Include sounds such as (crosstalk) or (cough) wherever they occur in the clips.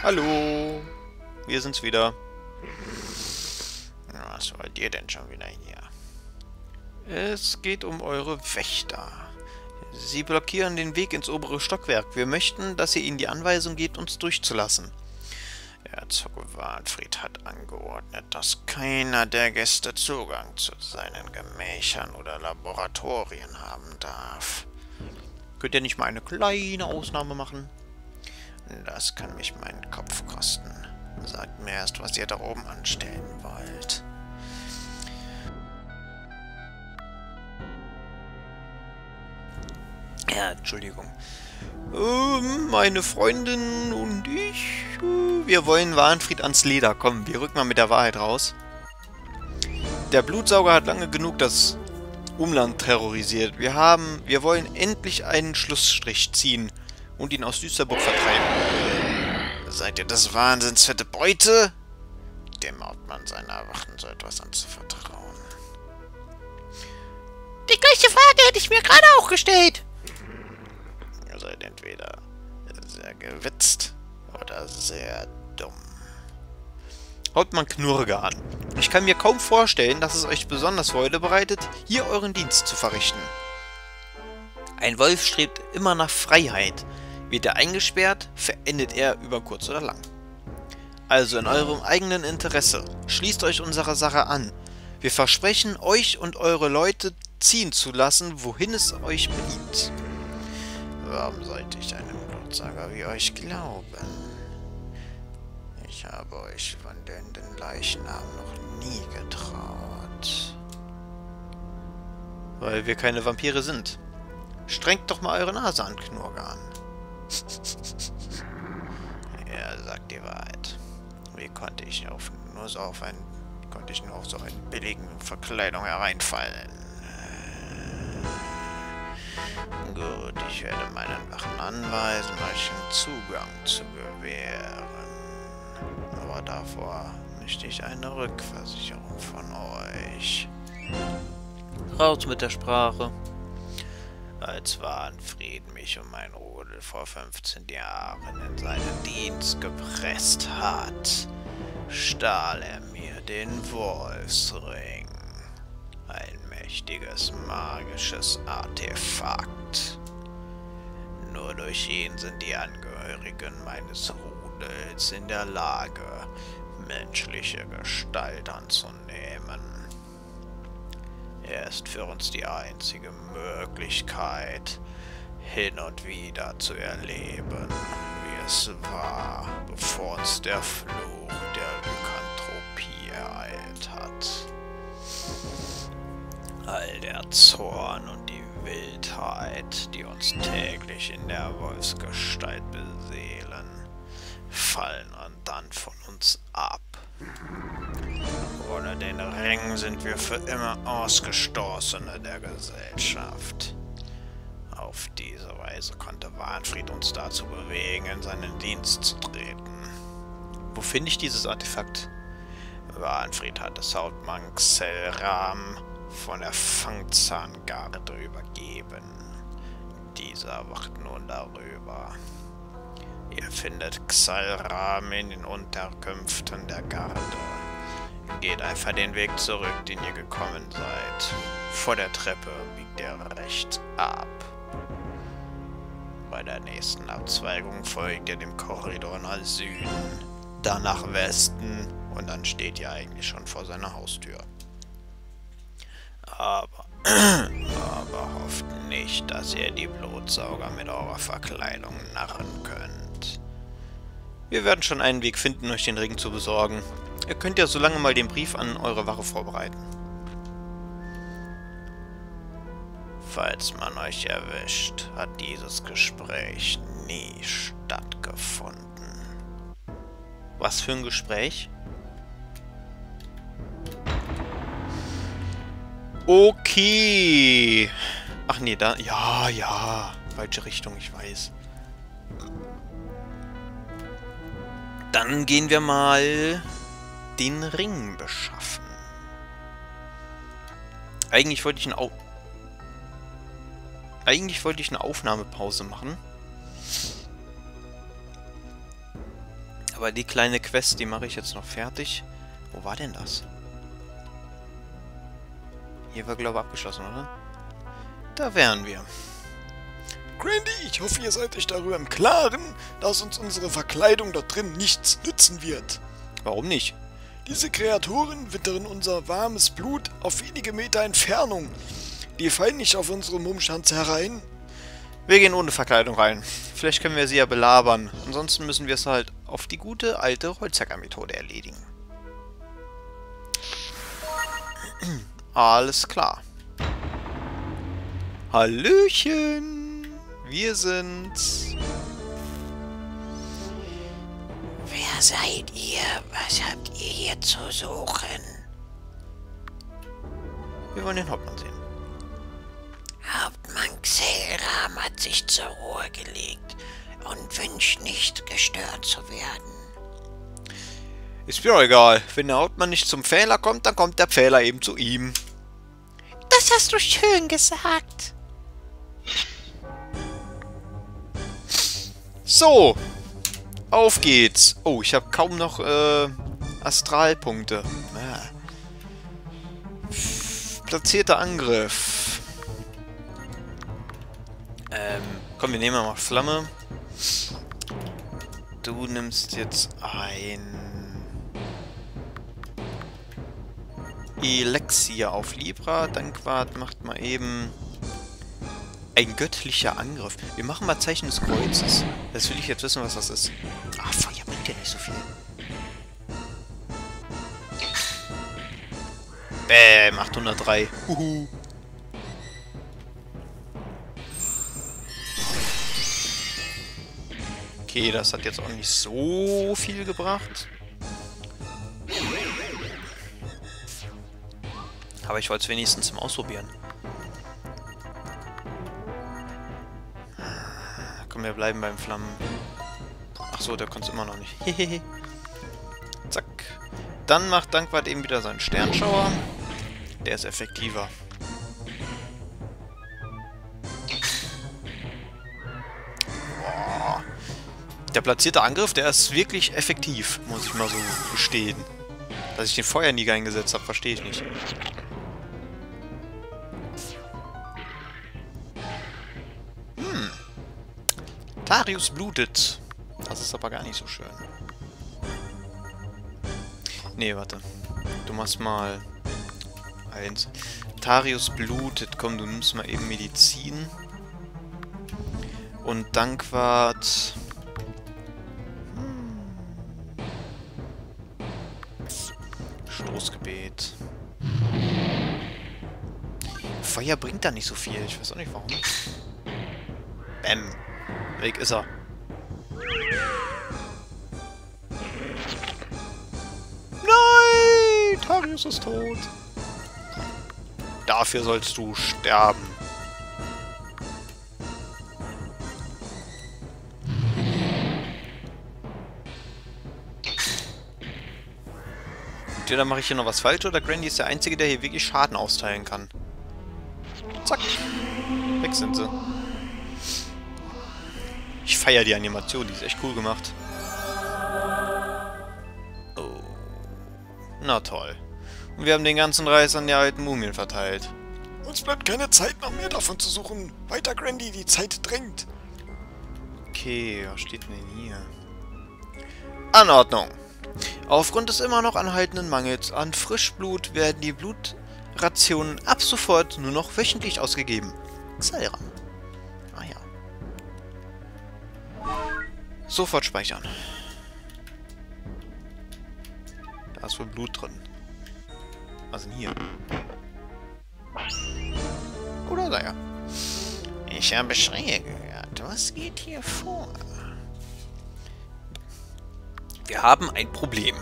Hallo, wir sind's wieder. Was wollt ihr denn schon wieder hier? Es geht um eure Wächter. Sie blockieren den Weg ins obere Stockwerk. Wir möchten, dass ihr ihnen die Anweisung gebt, uns durchzulassen. Herzog Walfried hat angeordnet, dass keiner der Gäste Zugang zu seinen Gemächern oder Laboratorien haben darf. Könnt ihr nicht mal eine kleine Ausnahme machen? Das kann mich meinen Kopf kosten. Sagt mir erst, was ihr da oben anstellen wollt. Ja, Entschuldigung. Ähm, meine Freundin und ich, äh, wir wollen Warnfried ans Leder. Komm, wir rücken mal mit der Wahrheit raus. Der Blutsauger hat lange genug das Umland terrorisiert. Wir haben, wir wollen endlich einen Schlussstrich ziehen und ihn aus Düsterburg vertreiben. Seid ihr das Wahnsinns fette Beute? Dem Hauptmann seiner Wachen so etwas anzuvertrauen. Die gleiche Frage hätte ich mir gerade auch gestellt. Ihr seid entweder sehr gewitzt oder sehr dumm. Hauptmann Knurge an. Ich kann mir kaum vorstellen, dass es euch besonders Freude bereitet, hier euren Dienst zu verrichten. Ein Wolf strebt immer nach Freiheit. Wird er eingesperrt, verendet er über kurz oder lang. Also in eurem eigenen Interesse, schließt euch unserer Sache an. Wir versprechen, euch und eure Leute ziehen zu lassen, wohin es euch beliebt. Warum sollte ich einem Blutsager wie euch glauben? Ich habe euch von den, Leichnam noch nie getraut. Weil wir keine Vampire sind. Strengt doch mal eure Nase an, Knurgan. Er sagt die Wahrheit. Wie konnte ich auf, nur so auf einen, konnte ich nur auf so eine billigen Verkleidung hereinfallen? Gut, ich werde meinen Wachen anweisen, euch einen Zugang zu gewähren. Aber davor möchte ich eine Rückversicherung von euch. Raus mit der Sprache. Als Warnfried mich und mein Rudel vor 15 Jahren in seinen Dienst gepresst hat, stahl er mir den Wolfsring. Ein mächtiges magisches Artefakt. Nur durch ihn sind die Angehörigen meines Rudels in der Lage, menschliche Gestalt anzunehmen. Er ist für uns die einzige Möglichkeit, hin und wieder zu erleben, wie es war, bevor uns der Fluch der Lykantropie ereilt hat. All der Zorn und die Wildheit, die uns täglich in der Wolfsgestalt beseelen, fallen dann von uns ab. Ohne den Ring sind wir für immer Ausgestoßene der Gesellschaft. Auf diese Weise konnte Warnfried uns dazu bewegen, in seinen Dienst zu treten. Wo finde ich dieses Artefakt? Warnfried hat es Hauptmann Xelram von der Fangzahngarde übergeben. Dieser wacht nun darüber. Ihr findet Xalram in den Unterkünften der Garde. Geht einfach den Weg zurück, den ihr gekommen seid. Vor der Treppe biegt ihr rechts ab. Bei der nächsten Abzweigung folgt ihr dem Korridor nach Süden, dann nach Westen und dann steht ihr eigentlich schon vor seiner Haustür. Aber, (clears throat) aber hofft nicht, dass ihr die Blutsauger mit eurer Verkleidung narren könnt. Wir werden schon einen Weg finden, euch den Ring zu besorgen. Ihr könnt ja so lange mal den Brief an eure Wache vorbereiten. Falls man euch erwischt, hat dieses Gespräch nie stattgefunden. Was für ein Gespräch? Okay. Ach nee, da... Ja, ja. Falsche Richtung, ich weiß. Dann gehen wir mal den Ring beschaffen. Eigentlich wollte ich eine Au Eigentlich wollte ich eine Aufnahmepause machen. Aber die kleine Quest, die mache ich jetzt noch fertig. Wo war denn das? Hier war, glaube ich, abgeschlossen, oder? Da wären wir. Grandy, ich hoffe, ihr seid euch darüber im Klaren, dass uns unsere Verkleidung dort drin nichts nützen wird. Warum nicht? Diese Kreaturen wittern unser warmes Blut auf wenige Meter Entfernung. Die fallen nicht auf unsere Mummschanze herein. Wir gehen ohne Verkleidung rein. Vielleicht können wir sie ja belabern. Ansonsten müssen wir es halt auf die gute alte Holzhacker-Methode erledigen. Alles klar. Hallöchen! Wir sind's. Wer seid ihr? Was habt ihr hier zu suchen? Wir wollen den Hauptmann sehen. Hauptmann Xelram hat sich zur Ruhe gelegt und wünscht nicht gestört zu werden. Ist mir egal. Wenn der Hauptmann nicht zum Pfähler kommt, dann kommt der Pfähler eben zu ihm. Das hast du schön gesagt. So. Auf geht's. Oh, ich habe kaum noch äh, Astralpunkte. Ah. Platzierter Angriff. Ähm, komm, wir nehmen mal Flamme. Du nimmst jetzt ein... Elixier auf Libra. Dankwart macht mal eben... Ein göttlicher Angriff. Wir machen mal Zeichen des Kreuzes. Das will ich jetzt wissen, was das ist. Ah, Feuer bringt ja nicht so viel. Bäm, 803. Huhu. Okay, das hat jetzt auch nicht so viel gebracht. Aber ich wollte es wenigstens zum Ausprobieren. Komm, wir bleiben beim Flammen. Ach so, der konnte immer noch nicht. Zack. Dann macht Dankwart eben wieder seinen Sternschauer. Der ist effektiver. Boah. Der platzierte Angriff, der ist wirklich effektiv, muss ich mal so gestehen. Dass ich den nie eingesetzt habe, verstehe ich nicht. Tarius blutet. Das ist aber gar nicht so schön. Nee, warte. Du machst mal eins. Tarius blutet. Komm, du nimmst mal eben Medizin. Und Dankwart... Hm. Stoßgebet. Feuer bringt da nicht so viel. Ich weiß auch nicht warum. Bäm. Weg ist er. Nein! Tarius ist tot. Dafür sollst du sterben. Entweder mache ich hier noch was falsch oder Grandy ist der Einzige, der hier wirklich Schaden austeilen kann. Zack. Weg sind sie. Feiere die Animation, die ist echt cool gemacht. Oh. Na toll. Und wir haben den ganzen Reis an die alten Mumien verteilt. Uns bleibt keine Zeit, noch mehr davon zu suchen. Weiter, Grandy, die Zeit drängt. Okay, was steht denn hier? Anordnung. Aufgrund des immer noch anhaltenden Mangels an Frischblut werden die Blutrationen ab sofort nur noch wöchentlich ausgegeben. Xelram. Sofort speichern. Da ist wohl Blut drin. Was denn hier? Oder da ja. Ich habe Schreie gehört. Was geht hier vor? Wir haben ein Problem.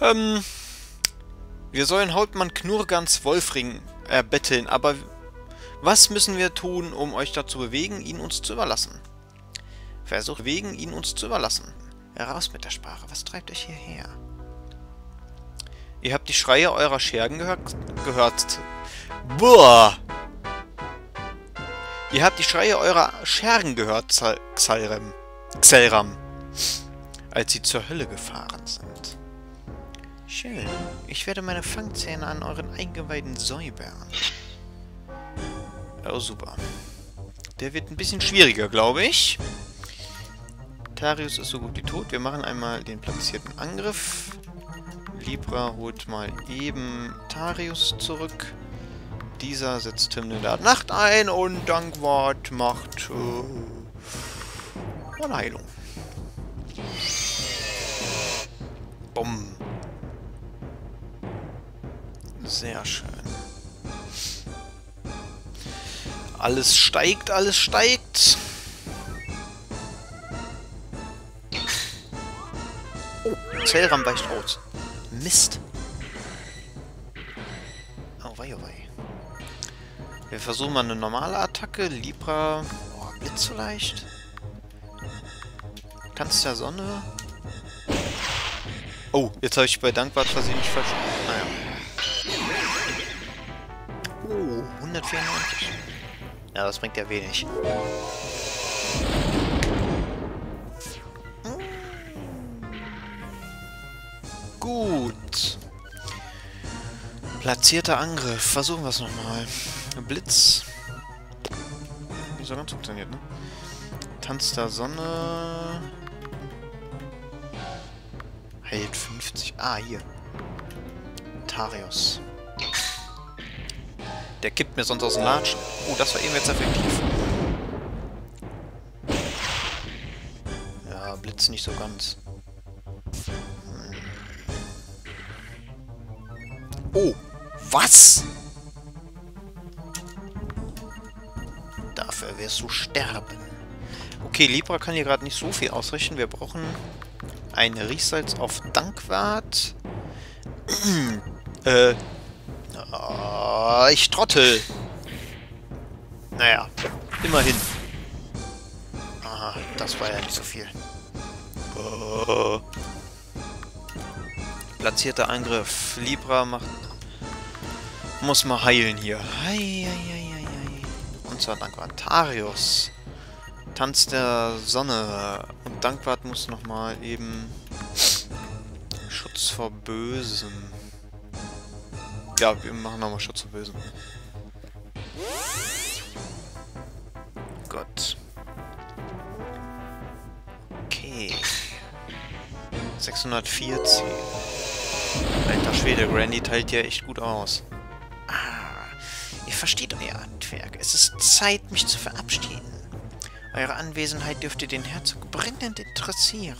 Ähm, wir sollen Hauptmann Knurrgans Wolfring erbetteln, aber was müssen wir tun, um euch dazu bewegen, ihn uns zu überlassen? Versucht bewegen, ihn uns zu überlassen. Heraus mit der Sprache, was treibt euch hierher? Ihr habt die Schreie eurer Schergen gehört? gehört. Boah! Ihr habt die Schreie eurer Schergen gehört, Xalrem. Xelram. als sie zur Hölle gefahren sind. Schön. Ich werde meine Fangzähne an euren Eingeweiden säubern. Oh, super. Der wird ein bisschen schwieriger, glaube ich. Tarius ist so gut wie tot. Wir machen einmal den platzierten Angriff. Libra holt mal eben Tarius zurück. Dieser setzt Hymne der Nacht ein und Dankwart macht äh, eine Heilung. Bumm. Sehr schön. Alles steigt, alles steigt. Zellram weicht aus. Mist. Oh wei, oh wei. Wir versuchen mal eine normale Attacke. Libra. Oh, Blitz vielleicht. Tanz der Sonne. Oh, jetzt habe ich bei Dankwart versehentlich falsch. Naja. Oh, 194. Ja, das bringt ja wenig. Platzierter Angriff. Versuchen wir es nochmal. Blitz. Wie soll ganz funktioniert, ne? Tanz der Sonne. Heilt 50. Ah, hier. Tarius. Der kippt mir sonst aus dem Latschen. Oh, das war eben jetzt effektiv. Ja, Blitz nicht so ganz. Was? Dafür wirst du sterben. Okay, Libra kann hier gerade nicht so viel ausrichten. Wir brauchen ein Riechsalz auf Dankwart. (clears throat) äh. Oh, ich trottel. Naja, immerhin. Aha, das war ja nicht so viel. Oh. Platzierter Angriff. Libra macht... Muss mal heilen hier. Hei, hei, hei. Und zwar Dankwart. Tarius. Tanz der Sonne. Und Dankwart muss nochmal eben... Schutz vor Bösem. Ja, wir machen nochmal Schutz vor Bösem. Gott. Okay. 640. Alter Schwede, Granny teilt ja echt gut aus. Ihr versteht euer Handwerk. Es ist Zeit, mich zu verabschieden. Eure Anwesenheit dürfte den Herzog brennend interessieren.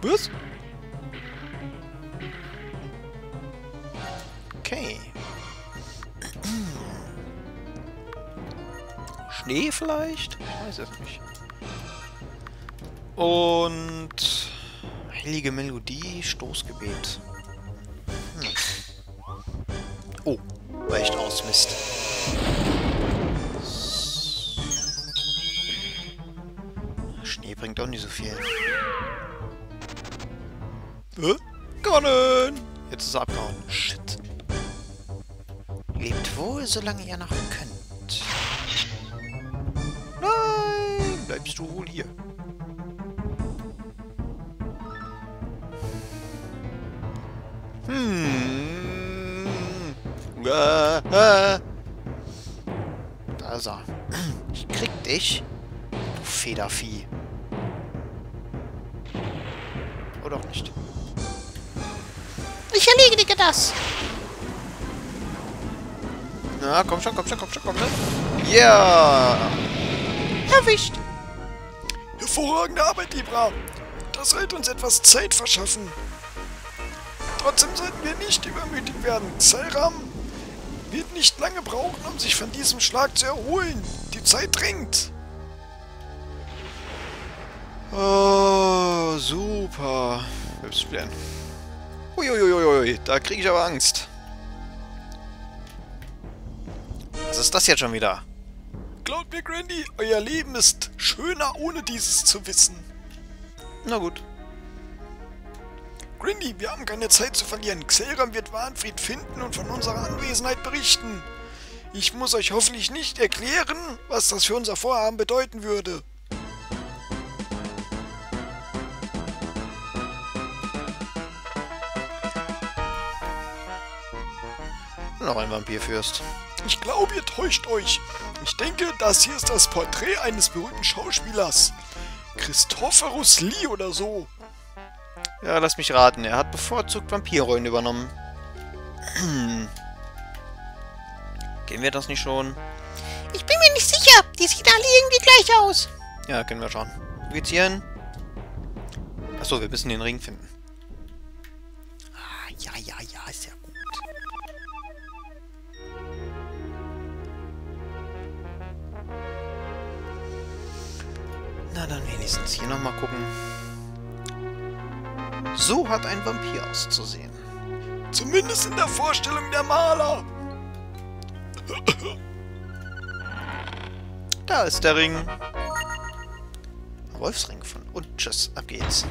Was? Okay. (clears throat) Schnee vielleicht? Ich weiß es nicht. Und... Heilige Melodie, Stoßgebet. Aus, Mist. Schnee bringt auch nicht so viel. Hä? Gewonnen! Jetzt ist er abgehauen. Shit. Lebt wohl, solange ihr noch könnt. Nein! Bleibst du wohl hier. Hm. Ah, ah. Da ist er. (clears throat) Ich krieg dich, du Federvieh. Oder auch nicht. Ich erledige das. Na, komm schon, komm schon, komm schon, komm schon. Ja! Erwischt. Hervorragende Arbeit, Libra. Das sollte uns etwas Zeit verschaffen. Trotzdem sollten wir nicht übermütig werden. Zalram wird nicht lange brauchen, um sich von diesem Schlag zu erholen. Die Zeit drängt. Oh, super. Hübschplan. Uiuiuiui, da kriege ich aber Angst. Was ist das jetzt schon wieder? Glaubt mir, Grandy, euer Leben ist schöner, ohne dieses zu wissen. Na gut. Grindy, wir haben keine Zeit zu verlieren. Xelram wird Warnfried finden und von unserer Anwesenheit berichten. Ich muss euch hoffentlich nicht erklären, was das für unser Vorhaben bedeuten würde. Noch ein Vampirfürst. Ich glaube, ihr täuscht euch. Ich denke, das hier ist das Porträt eines berühmten Schauspielers. Christophorus Lee oder so. Ja, lass mich raten. Er hat bevorzugt Vampirrollen übernommen. Kennen wir das nicht schon? Ich bin mir nicht sicher. Die sehen alle irgendwie gleich aus. Ja, können wir schauen. Geht's hier hin? Achso, wir müssen den Ring finden. Ah, ja, ja, ja, ist ja gut. Na, dann wenigstens hier nochmal gucken. So hat ein Vampir auszusehen. Zumindest in der Vorstellung der Maler. Da ist der Ring. Wolfsring von und tschüss, ab geht's.